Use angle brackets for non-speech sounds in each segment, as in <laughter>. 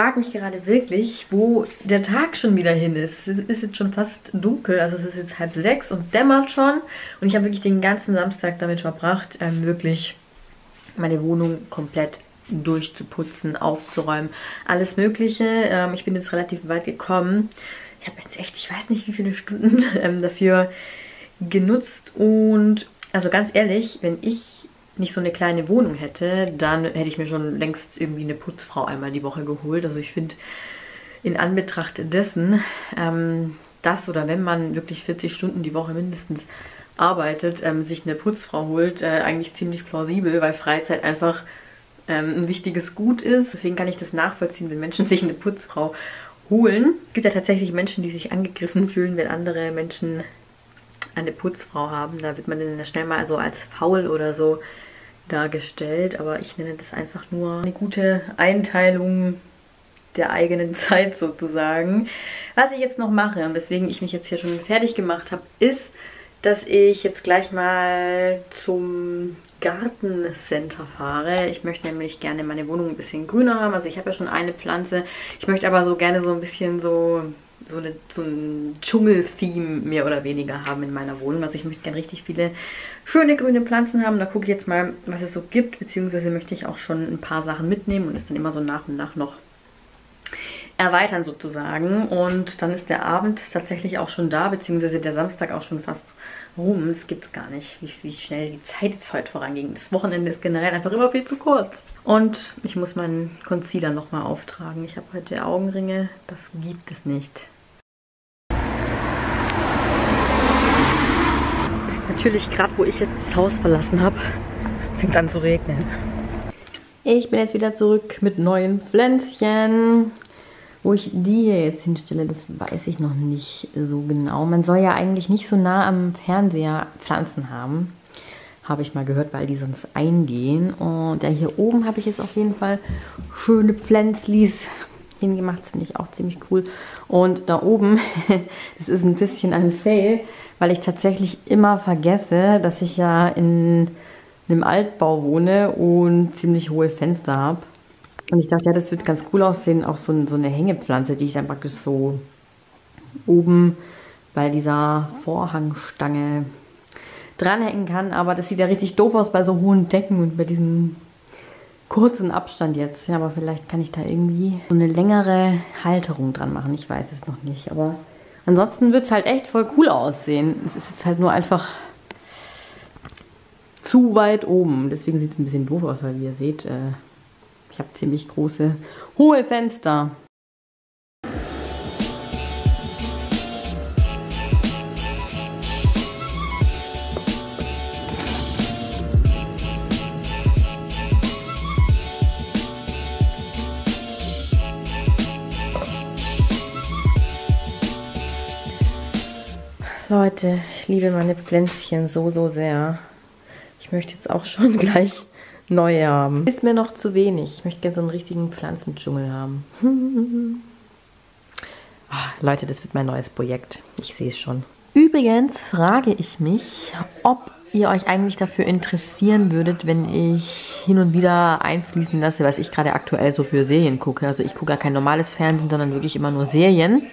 frage mich gerade wirklich, wo der Tag schon wieder hin ist. Es ist jetzt schon fast dunkel, also es ist jetzt halb sechs und dämmert schon. Und ich habe wirklich den ganzen Samstag damit verbracht, ähm, wirklich meine Wohnung komplett durchzuputzen, aufzuräumen, alles Mögliche. Ähm, ich bin jetzt relativ weit gekommen. Ich habe jetzt echt, ich weiß nicht, wie viele Stunden <laughs> ähm, dafür genutzt. Und also ganz ehrlich, wenn ich nicht so eine kleine Wohnung hätte, dann hätte ich mir schon längst irgendwie eine Putzfrau einmal die Woche geholt. Also ich finde in Anbetracht dessen, ähm, dass oder wenn man wirklich 40 Stunden die Woche mindestens arbeitet, ähm, sich eine Putzfrau holt, äh, eigentlich ziemlich plausibel, weil Freizeit einfach ähm, ein wichtiges Gut ist. Deswegen kann ich das nachvollziehen, wenn Menschen <laughs> sich eine Putzfrau holen. Es gibt ja tatsächlich Menschen, die sich angegriffen fühlen, wenn andere Menschen eine Putzfrau haben. Da wird man dann schnell mal so als faul oder so dargestellt. Aber ich nenne das einfach nur eine gute Einteilung der eigenen <laughs> Zeit sozusagen. Was ich jetzt noch mache und weswegen ich mich jetzt hier schon fertig gemacht habe, ist, dass ich jetzt gleich mal zum Gartencenter fahre. Ich möchte nämlich gerne meine Wohnung ein bisschen grüner haben. Also ich habe ja schon eine Pflanze. Ich möchte aber so gerne so ein bisschen so, so, eine, so ein Dschungel-Theme mehr oder weniger haben in meiner Wohnung. Also ich möchte gerne richtig viele schöne grüne Pflanzen haben. Da gucke ich jetzt mal, was es so gibt. Beziehungsweise möchte ich auch schon ein paar Sachen mitnehmen und es dann immer so nach und nach noch erweitern sozusagen. Und dann ist der Abend tatsächlich auch schon da, beziehungsweise der Samstag auch schon fast rum. Es gibt es gar nicht, wie, wie schnell die Zeit jetzt heute voranging. Das Wochenende ist generell einfach immer viel zu kurz. Und ich muss meinen Concealer nochmal auftragen. Ich habe heute Augenringe, das gibt es nicht. Natürlich, gerade wo ich jetzt das Haus verlassen habe, fängt es an zu regnen. Ich bin jetzt wieder zurück mit neuen Pflänzchen. Wo ich die hier jetzt hinstelle, das weiß ich noch nicht so genau. Man soll ja eigentlich nicht so nah am Fernseher Pflanzen haben. Habe ich mal gehört, weil die sonst eingehen. Und ja, hier oben habe ich jetzt auf jeden Fall schöne Pflänzlis hingemacht. Das finde ich auch ziemlich cool. Und da oben, <laughs> das ist ein bisschen ein Fail, weil ich tatsächlich immer vergesse, dass ich ja in einem Altbau wohne und ziemlich hohe Fenster habe. Und ich dachte, ja, das wird ganz cool aussehen, auch so, so eine Hängepflanze, die ich dann praktisch so oben bei dieser Vorhangstange dranhängen kann. Aber das sieht ja richtig doof aus bei so hohen Decken und bei diesem kurzen Abstand jetzt. Ja, aber vielleicht kann ich da irgendwie so eine längere Halterung dran machen. Ich weiß es noch nicht. Aber ansonsten wird es halt echt voll cool aussehen. Es ist jetzt halt nur einfach zu weit oben. Deswegen sieht es ein bisschen doof aus, weil wie ihr seht, äh, ich habe ziemlich große, hohe Fenster. Leute, ich liebe meine Pflänzchen so, so sehr. Ich möchte jetzt auch schon <laughs> gleich neue haben. Ist mir noch zu wenig. Ich möchte gerne so einen richtigen Pflanzendschungel haben. oh, <laughs> Leute, das wird mein neues Projekt. Ich sehe es schon. Übrigens frage ich mich, ob ihr euch eigentlich dafür interessieren würdet, wenn ich hin und wieder einfließen lasse, was ich gerade aktuell so für Serien gucke. Also ich gucke gar kein normales Fernsehen, sondern wirklich immer nur Serien.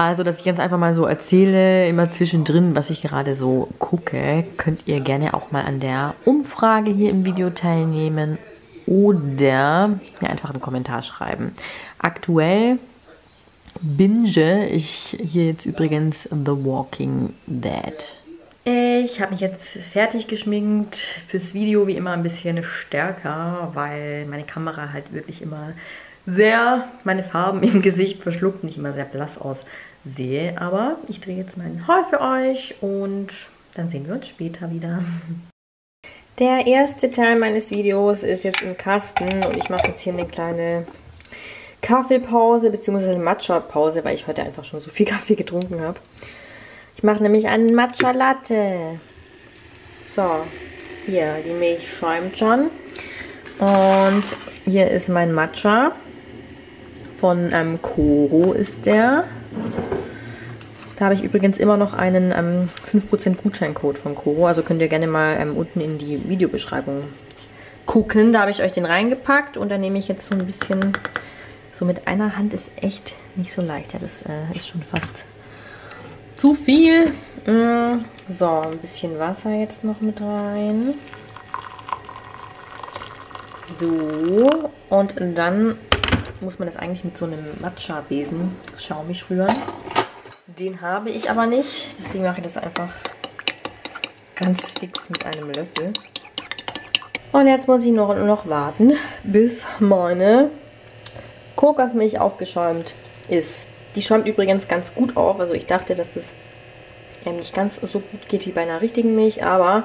Also, dass ich jetzt einfach mal so erzähle, immer zwischendrin, was ich gerade so gucke, könnt ihr gerne auch mal an der Umfrage hier im Video teilnehmen oder mir einfach einen Kommentar schreiben. Aktuell binge ich hier jetzt übrigens The Walking Dead. Ich habe mich jetzt fertig geschminkt. Fürs Video wie immer ein bisschen stärker, weil meine Kamera halt wirklich immer sehr meine Farben im Gesicht verschluckt, nicht immer sehr blass aussehe. Aber ich drehe jetzt meinen Haul für euch und dann sehen wir uns später wieder. Der erste Teil meines Videos ist jetzt im Kasten und ich mache jetzt hier eine kleine Kaffeepause bzw. Matcha-Pause, weil ich heute einfach schon so viel <laughs> Kaffee getrunken habe. Ich mache nämlich einen Matcha Latte. So, hier, die Milch schäumt schon. Und hier ist mein Matcha. Von ähm, Koro ist der. Da habe ich übrigens immer noch einen ähm, 5% Gutscheincode von Koro. Also könnt ihr gerne mal ähm, unten in die Videobeschreibung gucken. Da habe ich euch den reingepackt und dann nehme ich jetzt so ein bisschen So mit einer Hand ist echt nicht so leicht. Ja, das äh, ist schon fast zu viel. Mm, so, ein bisschen Wasser jetzt noch mit rein. So, und dann muss man das eigentlich mit so einem Matcha-Besen schaumig rühren. Den habe ich aber nicht, deswegen mache ich das einfach ganz fix mit einem Löffel. Und jetzt muss ich noch, noch warten, bis meine Kokosmilch aufgeschäumt ist. Die schäumt übrigens ganz gut auf. Also ich dachte, dass das nicht ganz so gut geht wie bei einer richtigen Milch, aber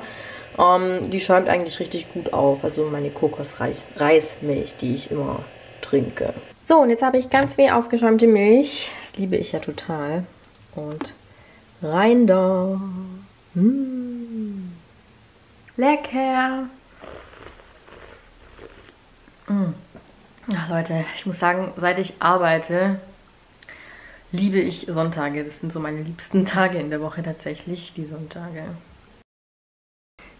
ähm, die schäumt eigentlich richtig gut auf. Also meine Kokosreismilch, die ich immer trinke. So, und jetzt habe ich ganz viel aufgeschäumte Milch. Das liebe ich ja total. Und rein da. Mmh. Lecker. Mmh. Ach, Leute, ich muss sagen, seit ich arbeite, liebe ich Sonntage. Das sind so meine liebsten Tage in der Woche tatsächlich, die Sonntage.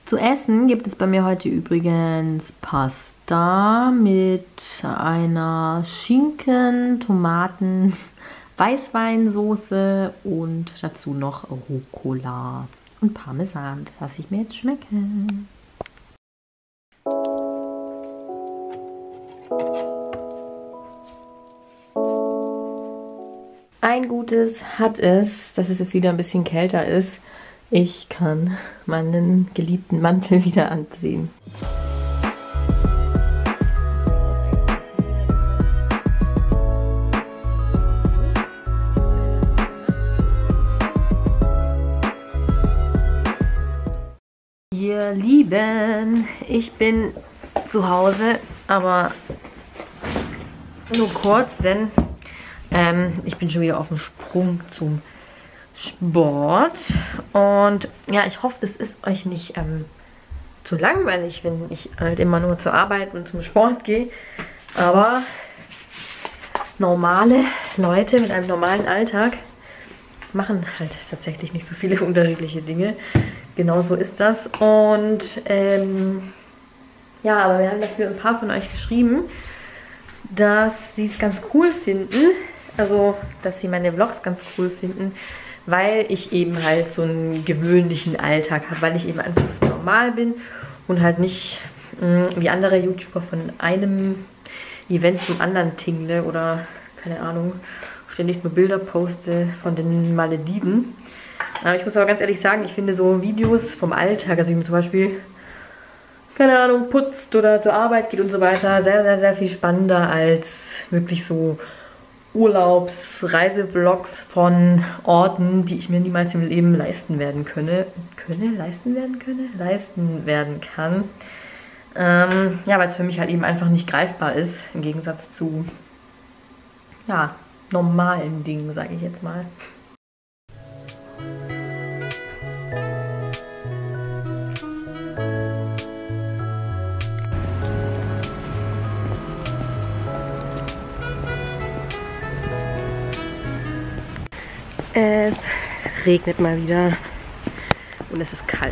Zu essen gibt es bei mir heute übrigens Pasta mit einer Schinken, Tomaten, <laughs> Weißweinsoße und dazu noch Rucola und Parmesan. Das lasse ich mir jetzt schmecken. Ein Gutes hat es, dass es jetzt wieder ein bisschen kälter ist. Ich kann meinen geliebten Mantel wieder anziehen. Ihr Lieben, ich bin zu Hause, aber nur kurz, denn ähm, ich bin schon wieder auf dem Sprung zum Sport. Und ja, ich hoffe, es ist euch nicht ähm, zu langweilig, wenn ich halt immer nur zur Arbeit und zum Sport gehe. Aber normale Leute mit einem normalen Alltag machen halt tatsächlich nicht so viele <laughs> unterschiedliche Dinge. Genau so ist das. Und ähm, ja, aber wir haben dafür ein paar von euch geschrieben, dass sie es ganz cool finden, also dass sie meine Vlogs ganz cool finden, weil ich eben halt so einen gewöhnlichen Alltag habe, weil ich eben einfach so normal bin und halt nicht mh, mm, wie andere YouTuber von einem Event zum anderen tingle oder keine Ahnung, ständig nur Bilder poste von den Malediven. Aber ich muss aber ganz ehrlich sagen, ich finde so Videos vom Alltag, also wie zum Beispiel, keine Ahnung, putzt oder zur Arbeit geht und so weiter, sehr, sehr, sehr viel spannender als wirklich so Urlaubs-, Reisevlogs von Orten, die ich mir niemals im Leben leisten werden könne. Könne? Leisten werden könne? Leisten werden kann. Ähm, ja, weil es für mich halt eben einfach nicht greifbar ist, im Gegensatz zu, ja, normalen Dingen, sage ich jetzt mal. Es regnet mal wieder und es ist kalt.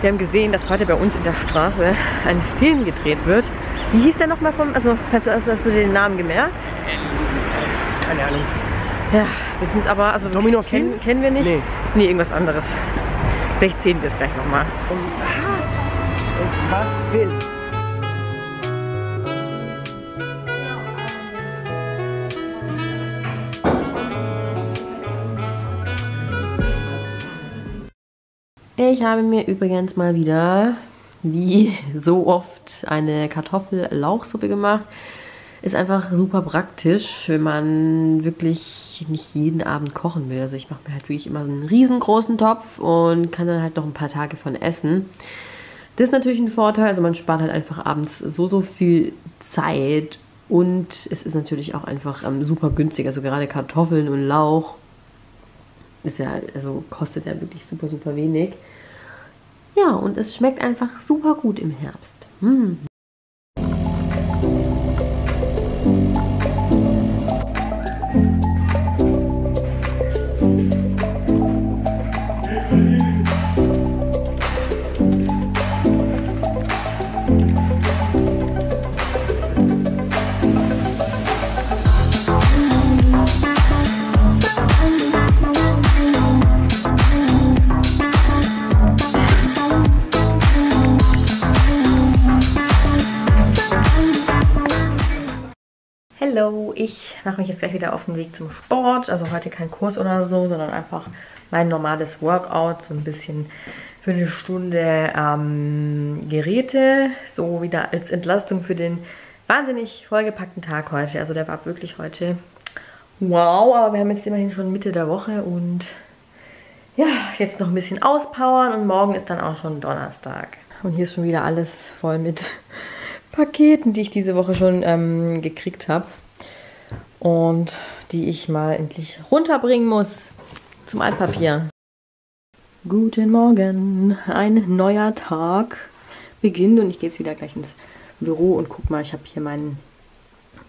Wir haben gesehen, dass heute bei uns in der Straße ein Film gedreht wird. Wie hieß der nochmal vom, also hast du, hast du den Namen gemerkt? Keine Ahnung. Ja, wir sind aber, also Domino kennen, kennen wir nicht. Nee. Nee, irgendwas anderes. Vielleicht sehen wir es gleich nochmal. Was Film? Ich habe mir übrigens mal wieder, wie so oft, eine Kartoffel-Lauchsuppe gemacht. Ist einfach super praktisch, wenn man wirklich nicht jeden Abend kochen will. Also ich mache mir halt wirklich immer so einen riesengroßen Topf und kann dann halt noch ein paar Tage von essen. Das ist natürlich ein Vorteil, also man spart halt einfach abends so, so viel Zeit und es ist natürlich auch einfach ähm, super günstig. Also gerade Kartoffeln und Lauch ist ja, also kostet ja wirklich super, super wenig. Ja, und es schmeckt einfach super gut im Herbst. Mmh. Hallo, ich mache mich jetzt gleich wieder auf den Weg zum Sport. Also heute kein Kurs oder so, sondern einfach mein normales Workout. So ein bisschen für eine Stunde ähm, Geräte. So wieder als Entlastung für den wahnsinnig vollgepackten Tag heute. Also der war wirklich heute wow. Aber wir haben jetzt immerhin schon Mitte der Woche und ja, jetzt noch ein bisschen auspowern und morgen ist dann auch schon Donnerstag. Und hier ist schon wieder alles voll mit Paketen, die ich diese Woche schon ähm, gekriegt habe. Und die ich mal endlich runterbringen muss zum Altpapier. Guten Morgen, ein neuer Tag beginnt und ich gehe jetzt wieder gleich ins Büro und guck mal, ich habe hier meinen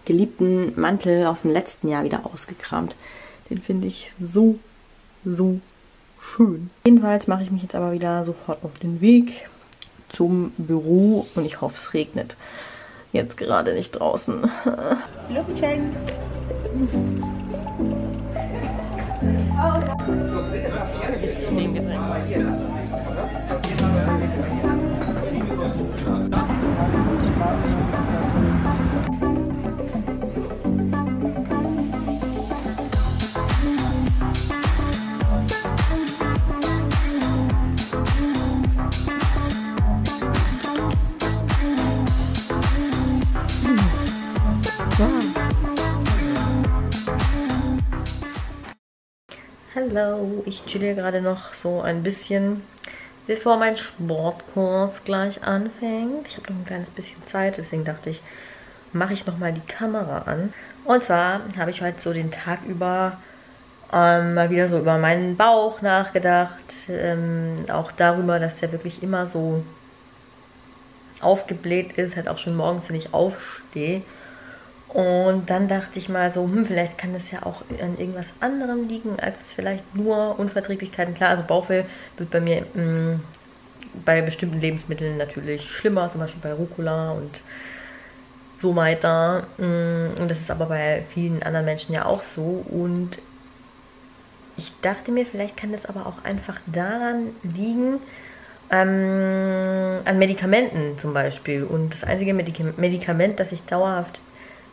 geliebten Mantel aus dem letzten Jahr wieder ausgekramt. Den finde ich so, so schön. Jedenfalls mache ich mich jetzt aber wieder sofort auf den Weg zum Büro und ich hoffe, es regnet. Jetzt gerade nicht draußen. Lüftchen. Den Getränk. Hallo, ich chille gerade noch so ein bisschen, bevor mein Sportkurs gleich anfängt. Ich habe noch ein kleines bisschen Zeit, deswegen dachte ich, mache ich nochmal die Kamera an. Und zwar habe ich heute so den Tag über ähm, mal wieder so über meinen Bauch nachgedacht. Ähm, auch darüber, dass der wirklich immer so aufgebläht ist, halt auch schon morgens, wenn ich aufstehe. Und dann dachte ich mal so, hm, vielleicht kann das ja auch an irgendwas anderem liegen als vielleicht nur Unverträglichkeiten. Klar, also Bauchweh wird bei mir mh, hm, bei bestimmten Lebensmitteln natürlich schlimmer, zum Beispiel bei Rucola und so weiter. Hm, und das ist aber bei vielen anderen Menschen ja auch so. Und ich dachte mir, vielleicht kann das aber auch einfach daran liegen, ähm, an Medikamenten zum Beispiel. Und das einzige Medikament, das ich dauerhaft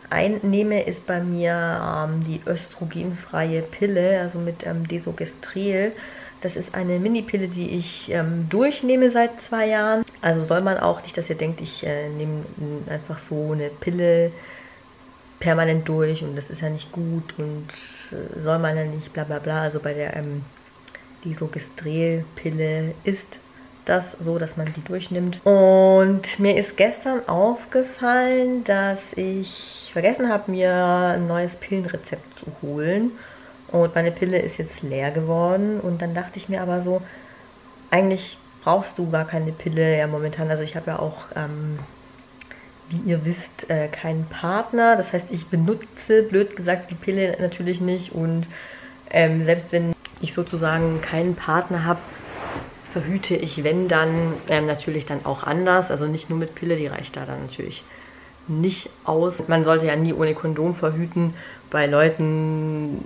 einnehme, ist bei mir ähm, die östrogenfreie Pille, also mit ähm, Desogestrel. Das ist eine Mini-Pille, die ich ähm, durchnehme seit zwei Jahren. Also soll man auch nicht, dass ihr denkt, ich äh, nehme einfach so eine Pille permanent durch und das ist ja nicht gut und äh, soll man ja nicht, bla bla bla. Also bei der ähm, Desogestrel-Pille ist das so, dass man die durchnimmt. Und mir ist gestern aufgefallen, dass ich vergessen habe, mir ein neues Pillenrezept zu holen. Und meine Pille ist jetzt leer geworden. Und dann dachte ich mir aber so, eigentlich brauchst du gar keine Pille ja momentan. Also ich habe ja auch, ähm, wie ihr wisst, äh, keinen Partner. Das heißt, ich benutze, blöd gesagt, die Pille natürlich nicht. Und ähm, selbst wenn ich sozusagen keinen Partner habe, verhüte ich, wenn dann, ähm, natürlich dann auch anders. Also nicht nur mit Pille, die reicht da dann natürlich nicht aus. Man sollte ja nie ohne Kondom verhüten bei Leuten,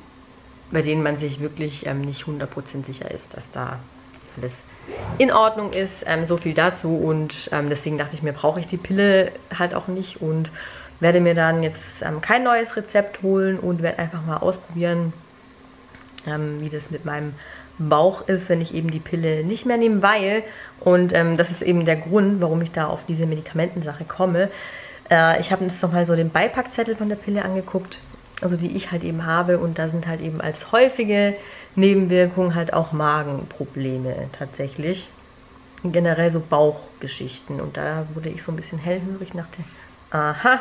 bei denen man sich wirklich ähm, nicht 100% sicher ist, dass da alles in Ordnung ist. Ähm, so viel dazu und ähm, deswegen dachte ich mir, brauche ich die Pille halt auch nicht und werde mir dann jetzt ähm, kein neues Rezept holen und werde einfach mal ausprobieren, ähm, wie das mit meinem Bauch ist, wenn ich eben die Pille nicht mehr nehme, weil, und ähm, das ist eben der Grund, warum ich da auf diese Medikamentensache komme, äh, ich habe jetzt nochmal so den Beipackzettel von der Pille angeguckt, also die ich halt eben habe und da sind halt eben als häufige Nebenwirkung halt auch Magenprobleme tatsächlich. Generell so Bauchgeschichten. Und da wurde ich so ein bisschen hellhörig, dachte, aha,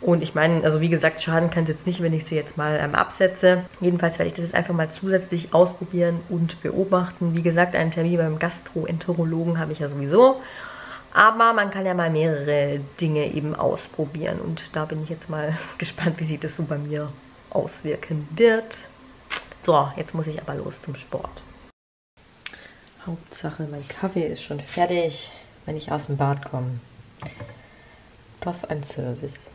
und ich meine, also wie gesagt, schaden kann es jetzt nicht, wenn ich sie jetzt mal ähm, absetze. Jedenfalls werde ich das jetzt einfach mal zusätzlich ausprobieren und beobachten. Wie gesagt, einen Termin beim Gastroenterologen habe ich ja sowieso. Aber man kann ja mal mehrere Dinge eben ausprobieren. Und da bin ich jetzt mal <laughs> gespannt, wie sich das so bei mir auswirken wird. So, jetzt muss ich aber los zum Sport. Hauptsache, mein Kaffee ist schon fertig, wenn ich aus dem Bad komme. Was ein Service.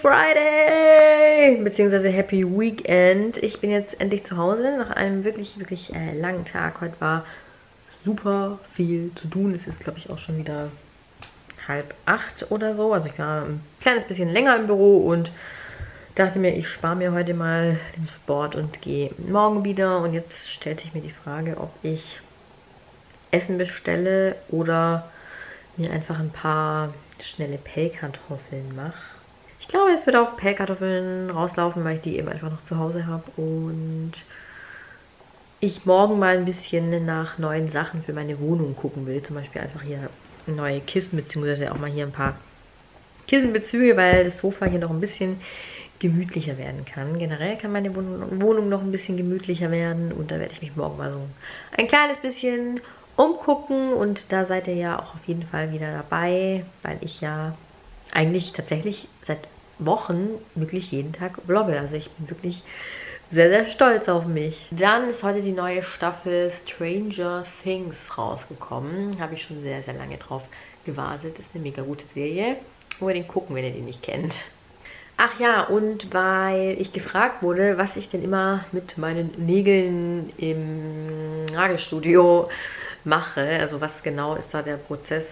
Friday! Beziehungsweise Happy Weekend. Ich bin jetzt endlich zu Hause nach einem wirklich, wirklich äh, langen Tag. Heute war super viel zu tun. Es ist, glaube ich, auch schon wieder halb acht oder so. Also ich war ein kleines bisschen länger im Büro und dachte mir, ich spare mir heute mal den Sport und gehe morgen wieder. Und jetzt stellt sich mir die Frage, ob ich Essen bestelle oder mir einfach ein paar schnelle Pellkartoffeln mache. Ich glaube, es wird auf Pellkartoffeln rauslaufen, weil ich die eben einfach noch zu Hause habe und ich morgen mal ein bisschen nach neuen Sachen für meine Wohnung gucken will. Zum Beispiel einfach hier neue Kissen, beziehungsweise auch mal hier ein paar Kissenbezüge, weil das Sofa hier noch ein bisschen gemütlicher werden kann. Generell kann meine Wohnung noch ein bisschen gemütlicher werden und da werde ich mich morgen mal so ein kleines bisschen umgucken und da seid ihr ja auch auf jeden Fall wieder dabei, weil ich ja eigentlich tatsächlich seit Wochen wirklich jeden Tag vlogge. Also ich bin wirklich sehr, sehr stolz auf mich. Dann ist heute die neue Staffel Stranger Things rausgekommen. Habe ich schon sehr, sehr lange drauf gewartet. Ist eine mega gute Serie. Unbedingt gucken, wenn ihr die nicht kennt. Ach ja, und weil ich gefragt wurde, was ich denn immer mit meinen Nägeln im Nagelstudio mache, also was genau ist da der Prozess,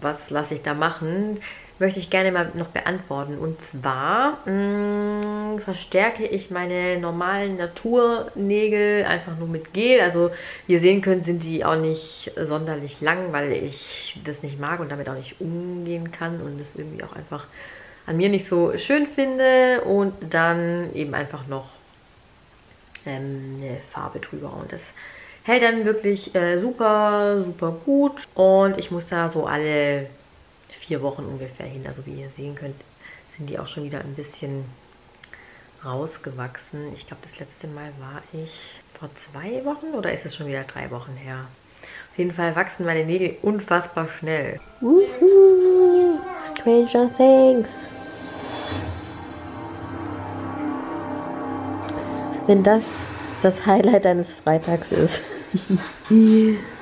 was lasse ich da machen, möchte ich gerne mal noch beantworten. Und zwar mh, mm, verstärke ich meine normalen Naturnägel einfach nur mit Gel. Also wie ihr sehen könnt, sind die auch nicht sonderlich lang, weil ich das nicht mag und damit auch nicht umgehen kann und das irgendwie auch einfach an mir nicht so schön finde. Und dann eben einfach noch ähm, eine Farbe drüber. Und das hält dann wirklich äh, super, super gut. Und ich muss da so alle vier Wochen ungefähr hin. Also wie ihr sehen könnt, sind die auch schon wieder ein bisschen rausgewachsen. Ich glaube, das letzte Mal war ich vor zwei Wochen oder ist es schon wieder drei Wochen her? Auf jeden Fall wachsen meine Nägel unfassbar schnell. Woohoo! Stranger Things. Wenn das das Highlight deines Freitags ist. <laughs>